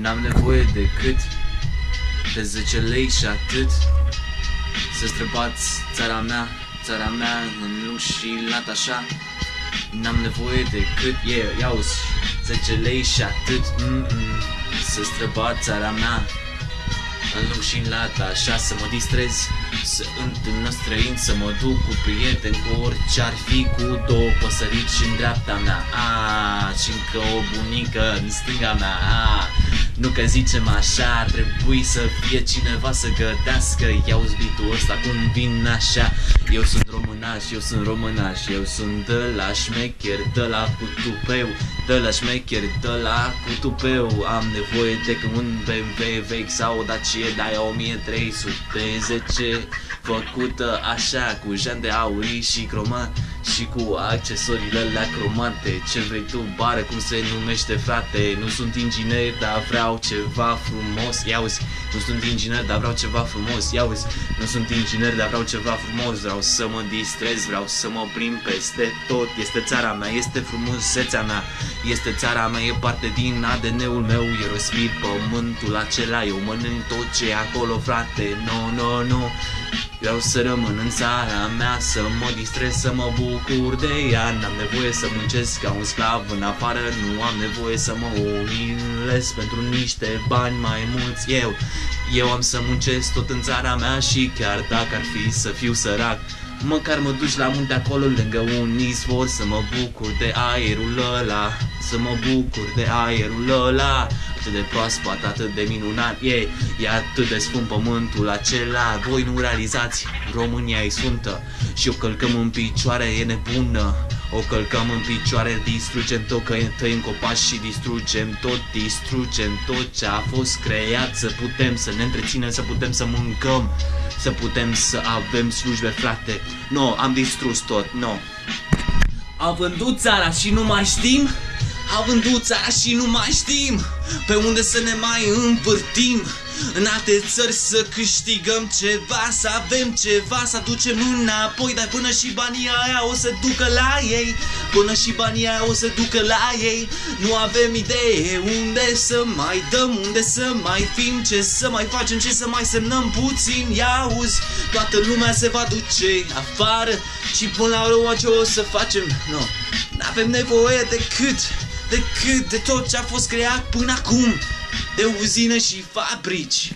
N-am nevoie decât de 10 lei și atât. Să străbați țara mea, țara mea în lung și lat așa. N-am nevoie decât, yeah, ia 10 lei și atât. Mm-mm. Să străbați țara mea în lung și în lat, așa. Să mă distrez Să întâlnă străini, să mă duc cu prieteni Cu orice ar fi, cu două păsărici în dreapta mea. A, și încă o bunică în stânga mea. A, nu că zicem așa, ar trebui să fie cineva să gătească Iau zbitul ăsta cum vin așa. Eu sunt românaș, eu sunt românaș Eu sunt de la șmecher, de la cutupeu De la șmecher, de la cutupeu Am nevoie de un BMW vechi sau o Dacia Daia 1310 Făcută așa, cu jan de aurii și cromat și cu accesoriile la cromante Ce vrei tu, bară, cum se numește frate? Nu sunt inginer, dar vreau ceva frumos. Ia uzi, nu sunt inginer, dar vreau ceva frumos. Ia uzi, nu sunt inginer, dar vreau ceva frumos. Vreau să mă distrez, vreau să mă prim peste tot. Este țara mea, este frumusețea mea Este țara mea, e parte din ADN-ul meu Eu respir pământul acela, eu mănânc tot ce e acolo, frate No, no, no. Vreau să rămân în țara mea, să mă distrez, să mă bucur de ea. N-am nevoie să muncesc ca un sclav în afară Nu am nevoie să mă umilesc pentru niște bani mai mulți. Eu, eu am să muncesc tot în țara mea și chiar dacă ar fi să fiu sărac Măcar mă duci la munte acolo lângă un izvor Să mă bucur de aerul ăla Să mă bucur de aerul ăla. Atât de proaspăt, atât de minunat E, e atât de scump pământul acela. Voi nu realizați, România e sfântă Și o călcăm în picioare, e nebună o călcăm în picioare, distrugem tot, că tăiem copaci și distrugem tot, distrugem tot ce a fost creat. Să putem să ne întreținem, să putem să mâncăm Să putem să avem slujbe, frate. No, am distrus tot, no. A vândut țara și nu mai știm? A vândut țara și nu mai știm. Pe unde să ne mai împărtim în alte țări să câștigăm ceva Să avem ceva, să aducem înapoi Dar până și banii aia o să ducă la ei Până și banii aia o să ducă la ei Nu avem idee unde să mai dăm Unde să mai fim, ce să mai facem Ce să mai semnăm puțin Ia auzi, toată lumea se va duce afară Și până la urmă ce o să facem? Nu, no. n-avem nevoie decât decât de tot ce a fost creat până acum de uzine și fabrici.